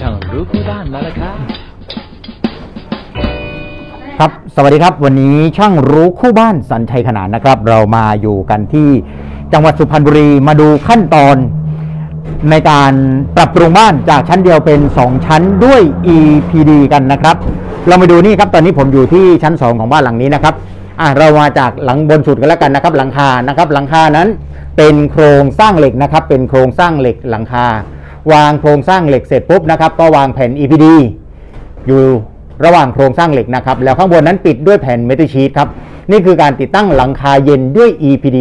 ช่างรู้คู่บ้านมาแล้วครับ ครับ สวัสดีครับ วันนี้ช่างรู้คู่บ้านสันชัยขนานนะครับ เรามาอยู่กันที่จังหวัดสุพรรณบุรีมาดูขั้นตอน ในการปรับปรุงบ้านจากชั้นเดียวเป็น 2 ชั้นด้วย EPD กันนะครับ เรามาดูนี่ครับ ตอนนี้ผมอยู่ที่ชั้น 2 ของบ้านหลังนี้นะครับอะเรามาจากหลังบนสุดกันแล้วกันนะครับ หลังคานะครับ หลังคานั้นเป็นโครงสร้างเหล็กนะครับ เป็นโครงสร้างเหล็กหลังคา วางโครงสร้างเหล็กเสร็จปุ๊บนะครับก็วางแผ่น EPD อยู่ระหว่างโครงสร้างเหล็กนะครับแล้วข้างบนนั้นปิดด้วยแผ่นเมทัลชีตครับนี่คือการติดตั้งหลังคาเย็นด้วย EPD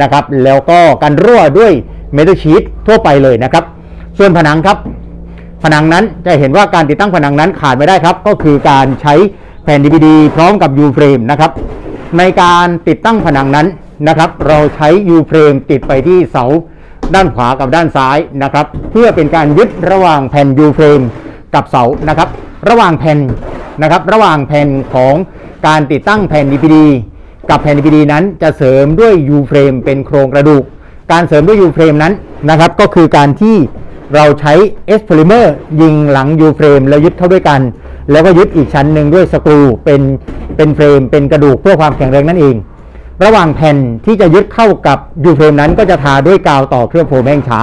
นะครับแล้วก็กันรั่วด้วยเมทัลชีตทั่วไปเลยนะครับ ส่วนผนังครับ ผนังนั้นจะเห็นว่าการติดตั้งผนังนั้นขาดไม่ได้ครับ ก็คือการใช้แผ่น DVD พร้อมกับ U frame นะครับในการติดตั้งผนังนั้นนะครับ เราใช้ U frame ติดไปที่เสา ด้านขวากับด้านซ้ายนะครับ เพื่อเป็นการยึดระหว่างแผ่น U frame กับเสานะครับ ระหว่างแผ่นนะครับ ระหว่างแผ่นของการติดตั้งแผ่น DVD กับแผ่น DVD นั้นจะเสริมด้วย U frame เป็นโครงกระดูก การเสริมด้วย U frame นั้นนะครับก็คือการที่เราใช้ S polymer ยิงหลัง U frame แล้วยึดเข้าด้วยกัน แล้วก็ยึดอีกชั้นหนึ่งด้วยสกรูเป็นเป็น frame เป็นกระดูกเพื่อความแข็งแรงนั่นเอง ระหว่างแผ่นที่จะยึดเข้ากับ U frame นั้น ก็จะทาด้วยกาวต่อเครื่องโฟมแห้งช้า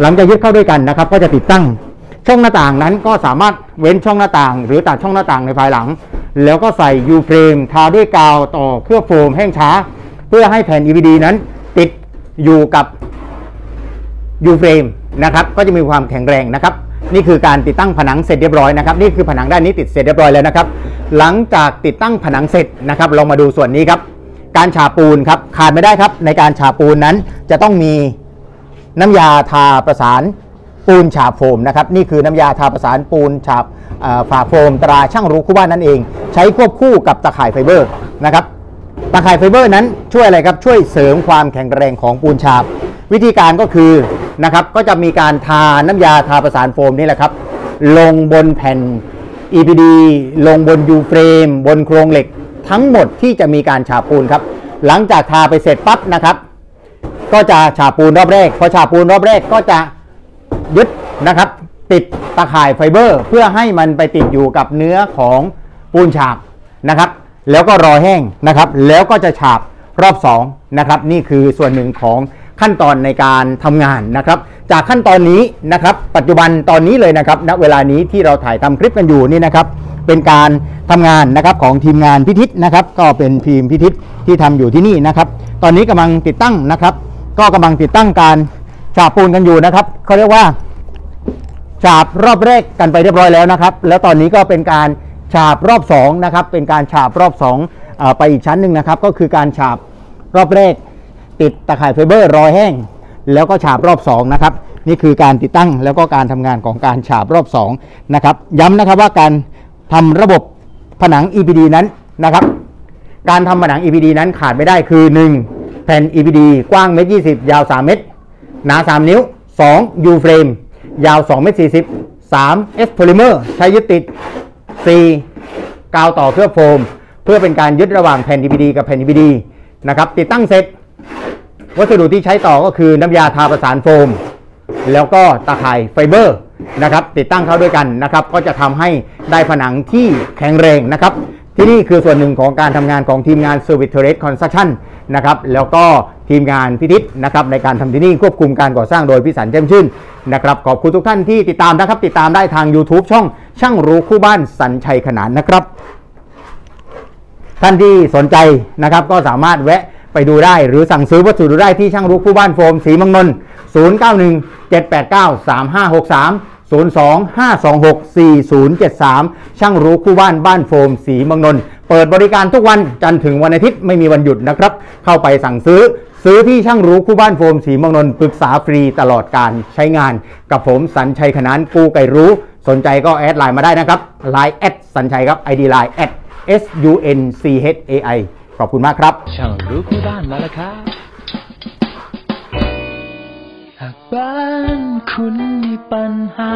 หลังจากยึดเข้าด้วยกันนะครับ ก็จะติดตั้งช่องหน้าต่างนั้นก็สามารถเว้นช่องหน้าต่าง หรือตัดช่องหน้าต่างในภายหลัง แล้วก็ใส่ U frame ทาด้วยกาวต่อเครื่องโฟมแห้งช้า เพื่อให้แผ่น EPD นั้น ติดอยู่กับ U frame นะครับก็จะมีความแข็งแรงนะครับ นี่คือการติดตั้งผนังเสร็จเรียบร้อยนะครับนี่คือผนังด้านนี้ติดเสร็จเรียบร้อยแล้วนะครับ หลังจากติดตั้งผนังเสร็จนะครับเรามาดูส่วนนี้ครับ การฉาบปูนครับขาดไม่ได้ครับ ในการฉาบปูนนั้นจะต้องมีน้ำยาทาประสานปูนฉาบโฟมนะครับนี่คือน้ำยาทาประสานปูนฉาบฝาโฟม ตราช่างรู้คู่บ้านนั่นเอง ใช้ควบคู่กับตาข่ายไฟเบอร์นะครับตาข่ายไฟเบอร์นั้นช่วยอะไรครับช่วยเสริมความแข็งแรงของปูนฉาบ วิธีการก็คือนะครับก็จะมีการทาน้ำยาทาประสานโฟมนี่แหละครับ ลงบนแผ่น EPD ลงบน U frame บนโครงเหล็ก ทั้งหมดที่จะมีการฉาบปูนครับ หลังจากทาไปเสร็จปั๊บนะครับ ก็จะฉาบปูนรอบแรกพอฉาบปูนรอบแรกก็จะยึดนะครับ ติดตะข่ายไฟเบอร์ เพื่อให้มันไปติดอยู่กับเนื้อของปูนฉาบนะครับ แล้วก็รอแห้งนะครับ แล้วก็จะฉาบรอบ2นะครับ นี่คือส่วนหนึ่งของขั้นตอนในการทำงานนะครับ จากขั้นตอนนี้นะครับ ปัจจุบันตอนนี้เลยนะครับณเวลานี้ที่เราถ่ายทำคลิปกันอยู่นี่นะครับ เป็นการทำงานนะครับของทีมงานพิทิศนะครับ ก็เป็นทีมพิทิศที่ทำอยู่ที่นี่นะครับ ตอนนี้กำลังติดตั้งนะครับ ก็กำลังติดตั้งการฉาบปูนกันอยู่นะครับเขาเรียกว่าฉาบรอบแรกกันไปเรียบร้อยแล้วนะครับ แล้วตอนนี้ก็เป็นการฉาบรอบ2นะครับเป็นการฉาบรอบ2อ่อไปอีกชั้นหนึ่งนะครับ ก็คือการฉาบรอบแรก ติดตะข่ายไฟเบอร์รอยแห้ง แล้วก็ฉาบรอบ2นะครับนี่คือการติดตั้งแล้วก็การทำงานของการฉาบรอบ2นะครับย้ำนะครับว่าการ ทำระบบผนัง EPD นั้นนะครับ การทำผนัง EPD นั้นขาดไม่ได้คือ 1 แผ่น EPD กว้างเมตรยียาว 3 เมตร หนา 3 นิ้ว 2 U frame ยาว 2 เมตร40 3 S polymer ใช้ยึดติด 4 กาวต่อเคลือบโฟม เพื่อเป็นการยึดระหว่างแผ่น DVD กับแผ่น DVD นะครับติดตั้งเสร็จ วัสดุที่ใช้ต่อก็คือน้ำยาทาประสานโฟม แล้วก็ตะข่ายไฟเบอร์ นะครับ ติดตั้งเข้าด้วยกันนะครับ ก็จะทำให้ได้ผนังที่แข็งแรงนะครับ ที่นี่คือส่วนหนึ่งของการทำงานของทีมงาน Service Terrace Construction นะครับ แล้วก็ทีมงานพิทิศนะครับในการทำที่นี่ควบคุมการก่อสร้างโดยพิสันเจ้มชื่นนะครับ ขอบคุณทุกท่านที่ติดตามนะครับ ติดตามได้ทาง YouTube ช่องช่างรู้คู่บ้านสัญชัยขนานนะครับ ท่านที่สนใจนะครับก็สามารถแวะไปดูได้หรือสั่งซื้อวัสดุได้ที่ช่างรู้คู่บ้านโฟมสีมังนนท์091 789 3563 025264073 ช่างรู้คู่บ้านบ้านโฟมสีเมังนนท์เปิดบริการทุกวันจันทร์ถึงวันอาทิตย์ไม่มีวันหยุดนะครับ เข้าไปสั่งซื้อ ซื้อที่ช่างรู้คู่บ้านโฟมสีเมังนนท์ปรึกษาฟรีตลอดการใช้งาน กับผมสัญชัยขนานกูไก่รู้ สนใจก็แอดไลน์มาได้นะครับไลน์แอดสัญชัยครับ ID ไลน์แอด S U N C H A I ขอบคุณมากครับ ช่างรู้คู่บ้านมาแล้วครับ หากบ้านคุณมีปัญหา